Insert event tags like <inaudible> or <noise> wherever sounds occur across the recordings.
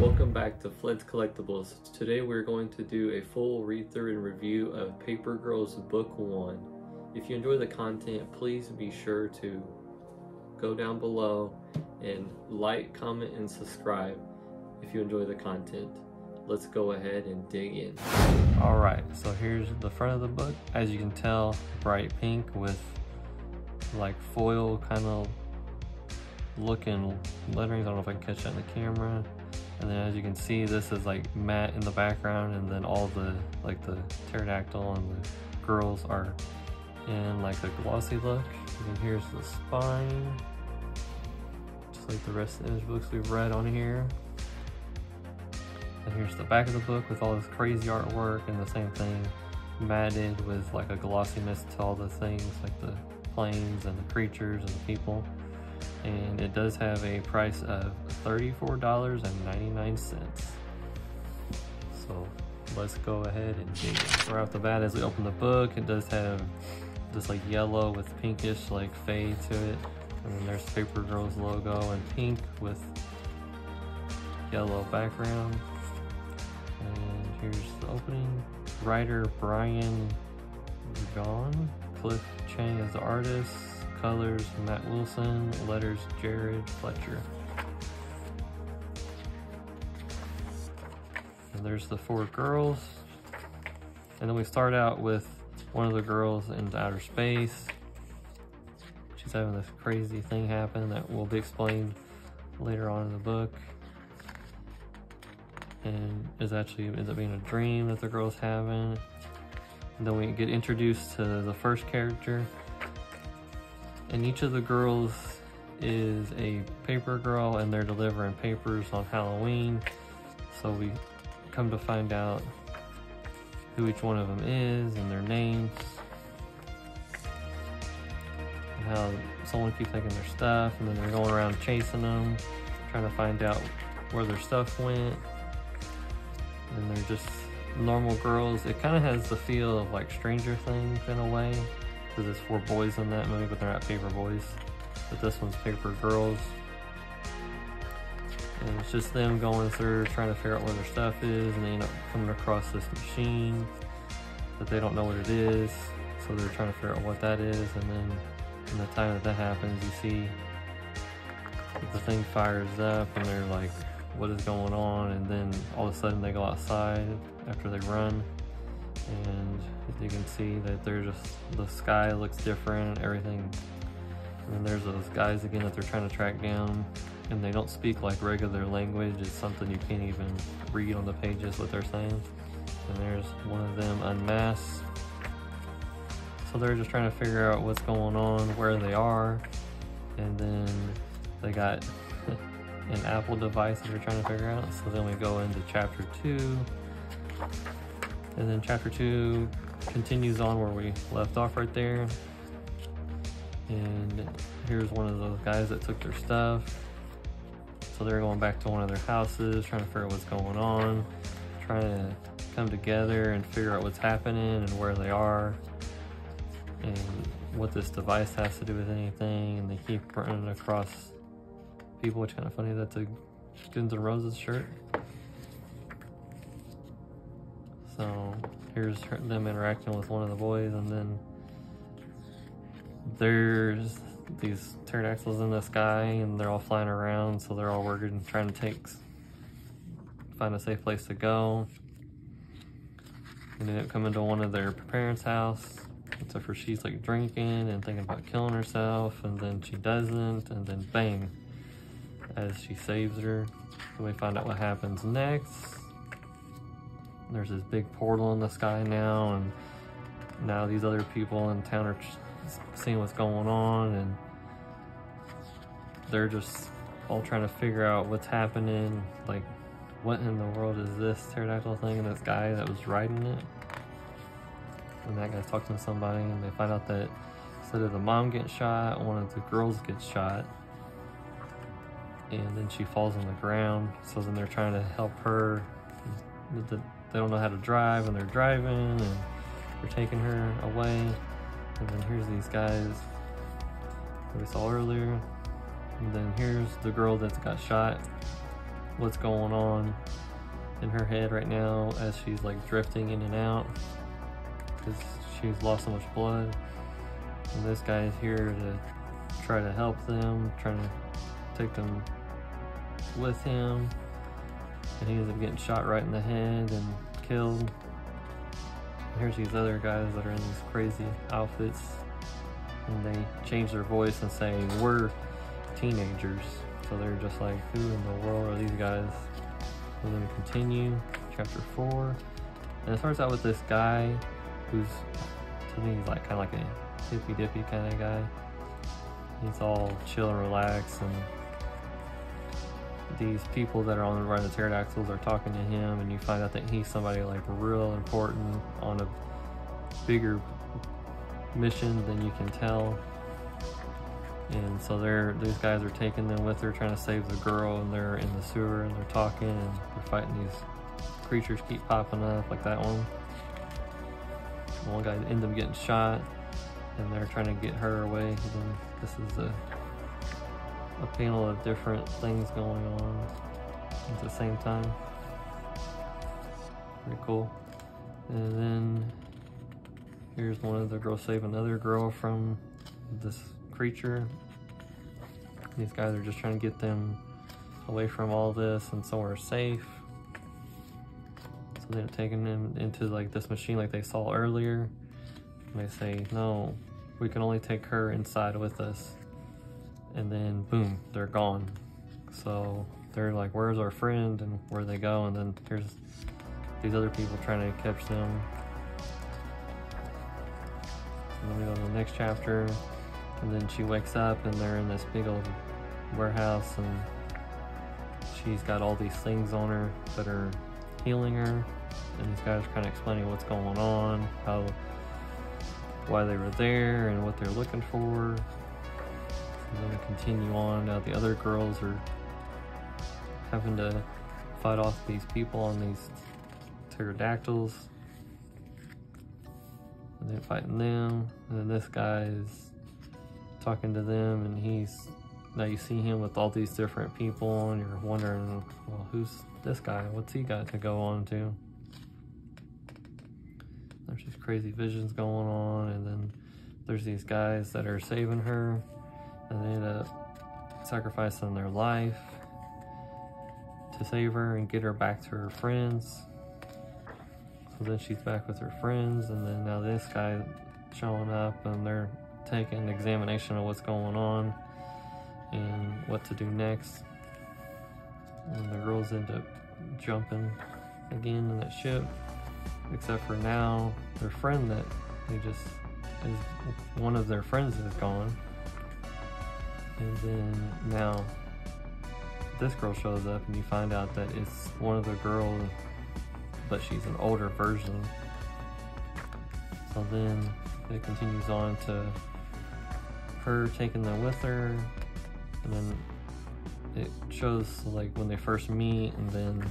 Welcome back to Flint's Collectibles. Today we're going to do a full read through and review of Paper Girls Book 1. If you enjoy the content, please be sure to go down below and like, comment, and subscribe if you enjoy the content. Let's go ahead and dig in. Alright, so here's the front of the book. As you can tell, bright pink with like foil kind of looking letterings. I don't know if I can catch that in the camera. And then as you can see, this is like matte in the background and then all the, like the pterodactyl and the girls are in like a glossy look. And here's the spine, just like the rest of the image books we've read on here. And here's the back of the book with all this crazy artwork and the same thing matted with like a glossiness to all the things like the planes and the creatures and the people and it does have a price of $34.99. So let's go ahead and dig it. Right off the bat, as we open the book, it does have this like yellow with pinkish like fade to it. And then there's Paper Girls logo in pink with yellow background. And here's the opening. Writer Brian K. Vaughan, Cliff Chiang is the artist, colors Matt Wilson, letters Jared Fletcher. And there's the four girls. And then we start out with one of the girls in outer space. She's having this crazy thing happen that will be explained later on in the book. And is actually ends up being a dream that the girl's having. And then we get introduced to the first character, and each of the girls is a paper girl and they're delivering papers on Halloween. So we come to find out who each one of them is and their names. And how someone keeps taking their stuff and then they're going around chasing them, trying to find out where their stuff went. And they're just normal girls. It kind of has the feel of like Stranger Things in a way because there's four boys in that movie, but they're not paper boys. But this one's paper girls. And it's just them going through trying to figure out where their stuff is, and they end up coming across this machine that they don't know what it is. So they're trying to figure out what that is, and then in the time that that happens, you see the thing fires up, and they're like, what is going on? And then all of a sudden they go outside after they run, and you can see that they're just the sky looks different everything. And then there's those guys again that they're trying to track down and they don't speak like regular language. It's something you can't even read on the pages what they're saying. And there's one of them unmasked. So they're just trying to figure out what's going on where they are. And then they got <laughs> an apple device that they're trying to figure out. So then we go into chapter two and then chapter two continues on where we left off right there. And here's one of those guys that took their stuff. So they're going back to one of their houses, trying to figure out what's going on, trying to come together and figure out what's happening and where they are and what this device has to do with anything. And they keep running across people, which kind of funny. That's a Guns N' Roses shirt. So here's them interacting with one of the boys and then there's these pterodactyls in the sky and they're all flying around so they're all working trying to take find a safe place to go. And then coming to one of their parents house except for she's like drinking and thinking about killing herself and then she doesn't and then bang as she saves her. So we find out what happens next there's this big portal in the sky now and now these other people in town are seeing what's going on and they're just all trying to figure out what's happening like what in the world is this pterodactyl thing and this guy that was riding it? And that guy's talking to somebody and they find out that instead of the mom getting shot one of the girls gets shot. And then she falls on the ground so then they're trying to help her the, they don't know how to drive and they're driving and they're taking her away. And then here's these guys we saw earlier. And then here's the girl that's got shot. what's going on in her head right now as she's like drifting in and out because she's lost so much blood. And this guy is here to try to help them, trying to take them with him. And he ends up getting shot right in the head and killed. And here's these other guys that are in these crazy outfits. And they change their voice and say, we're teenagers. So they're just like, who in the world are these guys? We're to continue, chapter 4. And it starts out with this guy who's, to me, he's like kind of like a hippy dippy kind of guy. He's all chill and relaxed, and these people that are on the run of the pterodactyls are talking to him, and you find out that he's somebody like real important on a bigger mission than you can tell. And so they're these guys are taking them with her, trying to save the girl, and they're in the sewer and they're talking and they're fighting these creatures keep popping up like that one. One guy ends up getting shot, and they're trying to get her away. And this is a a panel of different things going on at the same time. Pretty cool. And then here's one of the girls saving another girl from this creature. These guys are just trying to get them away from all this and somewhere safe. So they're taking them into like this machine like they saw earlier. And they say, no, we can only take her inside with us. And then boom, they're gone. So they're like, where's our friend? And where they go? And then there's these other people trying to catch them. And then we go to the next chapter. And then she wakes up and they're in this big old warehouse and she's got all these things on her that are healing her. And these guys are kind of explaining what's going on, how, why they were there and what they're looking for. I'm gonna continue on. Now the other girls are having to fight off these people on these pterodactyls. And they're fighting them. And then this guy is talking to them and he's now you see him with all these different people and you're wondering well who's this guy what's he got to go on to there's these crazy visions going on and then there's these guys that are saving her and they end up sacrificing their life to save her and get her back to her friends so then she's back with her friends and then now this guy showing up and they're taking an examination of what's going on and what to do next. And the girls end up jumping again in that ship, except for now their friend that they just is one of their friends is gone. And then now this girl shows up and you find out that it's one of the girls, but she's an older version. So then it continues on to her taking them with her, and then it shows like when they first meet, and then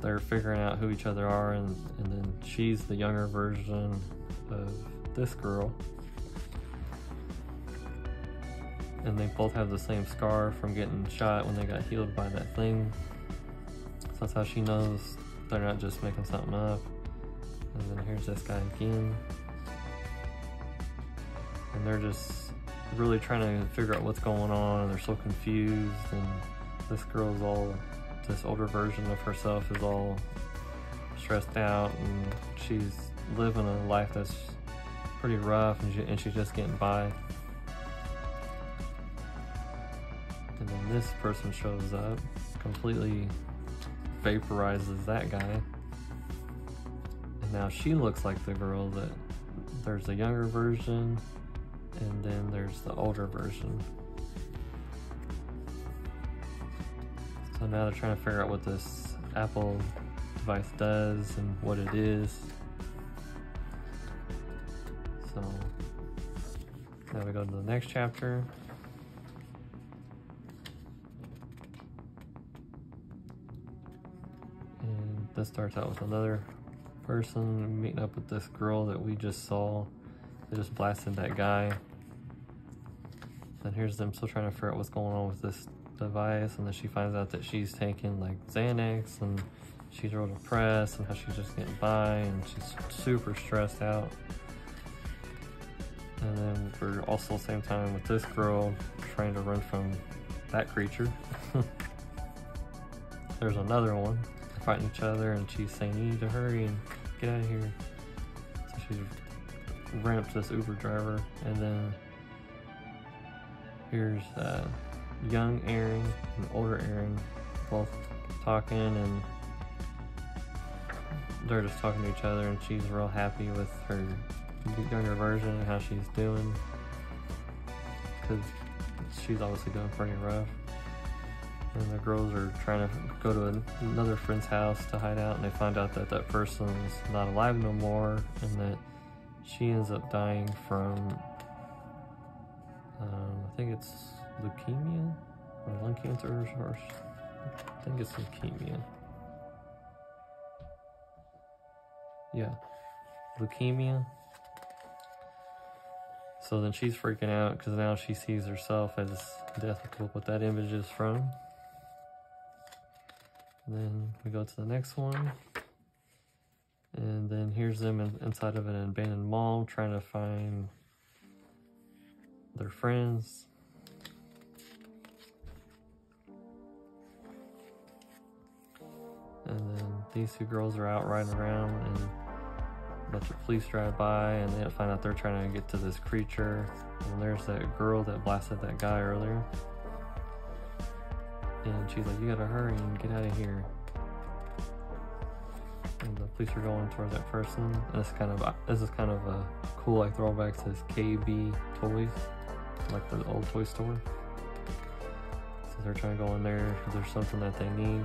they're figuring out who each other are, and, and then she's the younger version of this girl. And they both have the same scar from getting shot when they got healed by that thing. So that's how she knows they're not just making something up. And then here's this guy again and they're just really trying to figure out what's going on and they're so confused and this girl's all this older version of herself is all stressed out and she's living a life that's pretty rough and, she, and she's just getting by this person shows up completely vaporizes that guy and now she looks like the girl that there's a younger version and then there's the older version. So now they're trying to figure out what this Apple device does and what it is. So now we go to the next chapter. Starts out with another person meeting up with this girl that we just saw they just blasted that guy. And here's them still trying to figure out what's going on with this device, and then she finds out that she's taking like Xanax, and she's real depressed, and how she's just getting by, and she's super stressed out. And then we're also same time with this girl trying to run from that creature. <laughs> There's another one fighting each other, and she's saying, "You need to hurry and get out of here." So she's ran up to this Uber driver, and then here's uh, young Erin and older Erin both talking, and they're just talking to each other, and she's real happy with her younger version and how she's doing, because she's obviously doing pretty rough. And the girls are trying to go to another friend's house to hide out, and they find out that that person's not alive no more, and that she ends up dying from, um, I think it's leukemia or lung cancer, or I think it's leukemia. Yeah, leukemia. So then she's freaking out because now she sees herself as death. What that image is from. And then we go to the next one. And then here's them in, inside of an abandoned mall trying to find their friends. And then these two girls are out riding around and a bunch of police drive by and they find out they're trying to get to this creature. And there's that girl that blasted that guy earlier. And she's like, you gotta hurry and get out of here and the police are going towards that person. And this kind of uh, this is kind of a cool like throwback to KB Toys, like the old toy store. So they're trying to go in there. Because there's something that they need.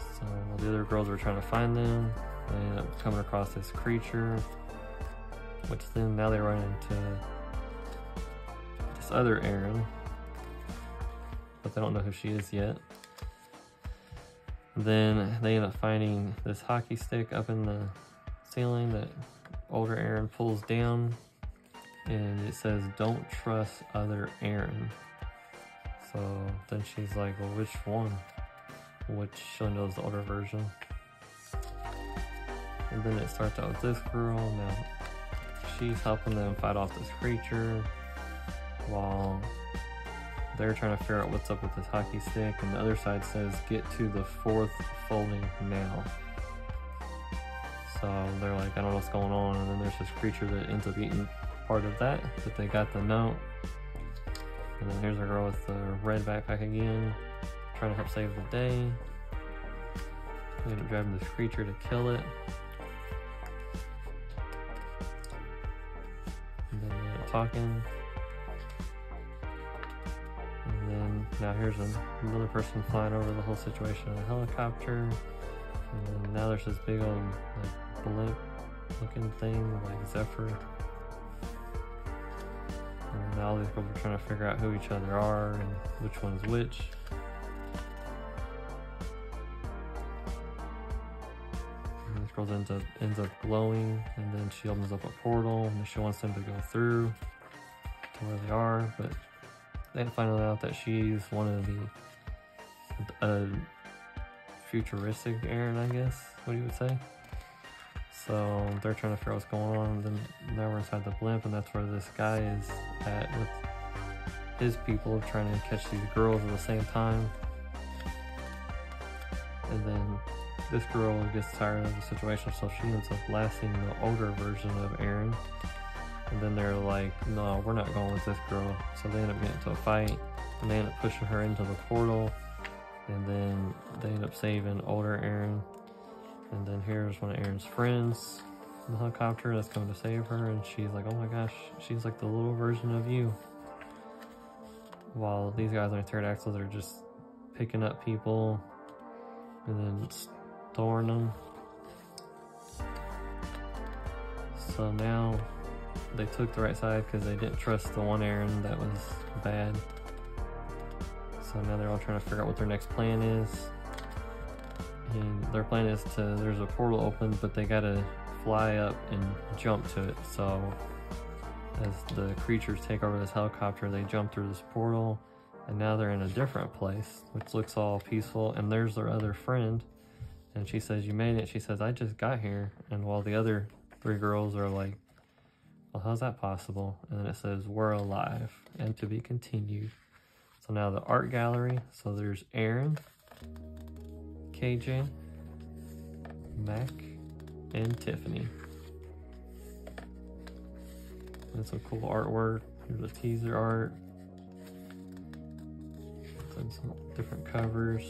So while the other girls are trying to find them, they end up coming across this creature, which then now they run into this other Erin, but they don't know who she is yet. Then they end up finding this hockey stick up in the ceiling that older Erin pulls down and it says don't trust other Erin. So then she's like, well, which one? Which she knows the older version. And then it starts out with this girl. Now she's helping them fight off this creature while they're trying to figure out what's up with this hockey stick, and the other side says, get to the fourth folding now. So they're like, I don't know what's going on, and then there's this creature that ends up eating part of that, but they got the note. And then here's a girl with the red backpack again, trying to help save the day. They end up driving this creature to kill it. And then talking. Now here's another person flying over the whole situation in a helicopter. And now there's this big old like blimp looking thing like Zephyr. And now these people are trying to figure out who each other are and which one's which. And this girl ends up ends up glowing and then she opens up a portal and she wants them to go through to where they are, but they find out that she's one of the uh, futuristic Erin, I guess, what you would say. So they're trying to figure out what's going on. Then now we're inside the blimp, and that's where this guy is at with his people trying to catch these girls at the same time. And then this girl gets tired of the situation, so she ends up blasting the older version of Erin and then they're like, no, we're not going with this girl. So they end up getting into a fight, and they end up pushing her into the portal, and then they end up saving older Erin. And then here's one of Erin's friends in the helicopter that's coming to save her, and she's like, oh my gosh, she's like the little version of you. While these guys on the pterodactyl are just picking up people and then storing them. So now they took the right side because they didn't trust the one Erin that was bad. So now they're all trying to figure out what their next plan is. And their plan is to, there's a portal open, but they gotta fly up and jump to it. So as the creatures take over this helicopter, they jump through this portal And now they're in a different place, which looks all peaceful. And there's their other friend. And she says, You made it. She says, I just got here. And while the other three girls are like, Well, how's that possible? And then it says, We're alive and to be continued. So now the art gallery. So there's Erin, KJ, Mac, and Tiffany. That's some cool artwork. Here's a teaser art. And some different covers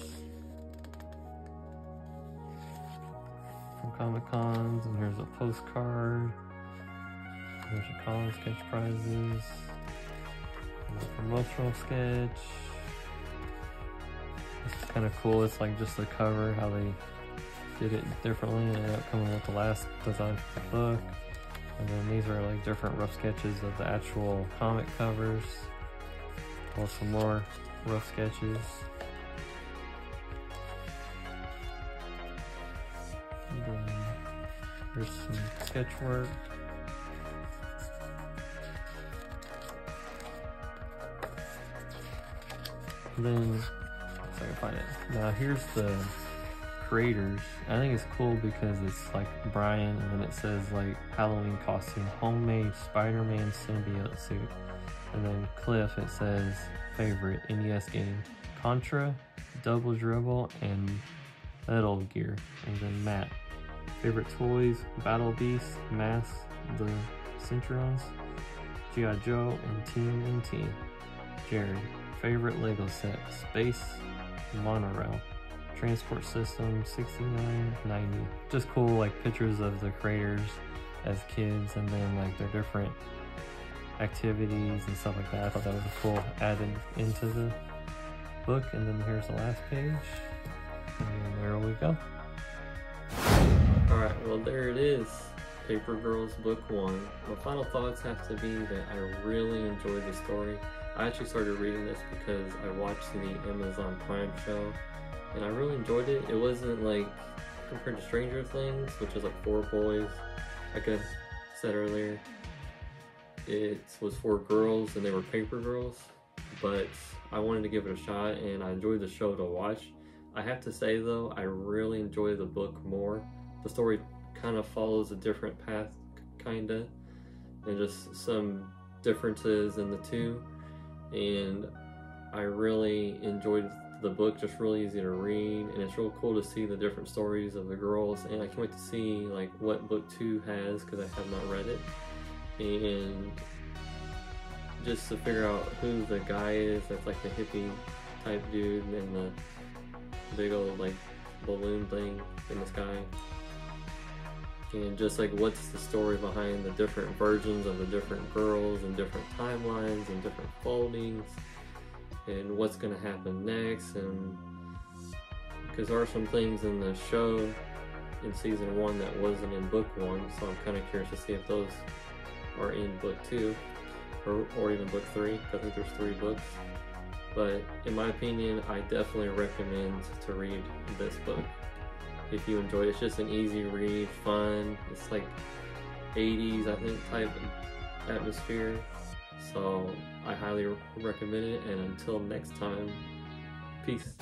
from Comic Cons. And here's a postcard. There's college sketch prizes. a promotional sketch. This is kind of cool. It's like just the cover, how they did it differently and ended up coming with the last design for the book. And then these are like different rough sketches of the actual comic covers. Plus some more rough sketches. And then there's some sketch work. Then, I can find it. Now here's the creators. I think it's cool because it's like Brian and then it says like Halloween costume, homemade Spider-Man symbiote suit. And then Cliff, it says favorite NES game, Contra, Double Dribble, and Metal Gear. And then Matt, favorite toys, Battle Beast, Mass, the Centurions, G.I. Joe, and Team TMNT. Jared, favorite Lego set, Space Monorail transport system 6990 just cool like pictures of the creators as kids and then like their different activities and stuff like that. I thought that was a cool added into the book. And then here's the last page. And there we go. All right well there it is paper girls book one my final thoughts have to be that i really enjoyed the story i actually started reading this because i watched the amazon prime show and I really enjoyed it. It wasn't like compared to Stranger Things, which is like four boys, like I said earlier. It was four girls and they were paper girls, but I wanted to give it a shot and I enjoyed the show to watch. I have to say though, I really enjoy the book more. The story kind of follows a different path, kinda, and just some differences in the two. And I really enjoyed the book just really easy to read and it's real cool to see the different stories of the girls and I can't wait to see like what book two has because I have not read it and just to figure out who the guy is that's like the hippie type dude and the big old like balloon thing in the sky and just like what's the story behind the different versions of the different girls and different timelines and different foldings and what's going to happen next and because there are some things in the show in season one that wasn't in book one so i'm kind of curious to see if those are in book two or, or even book three i think there's three books. But in my opinion i definitely recommend to read this book if you enjoy it. It's just an easy read fun. It's like 80s i think type atmosphere. So I highly recommend it, and until next time, peace.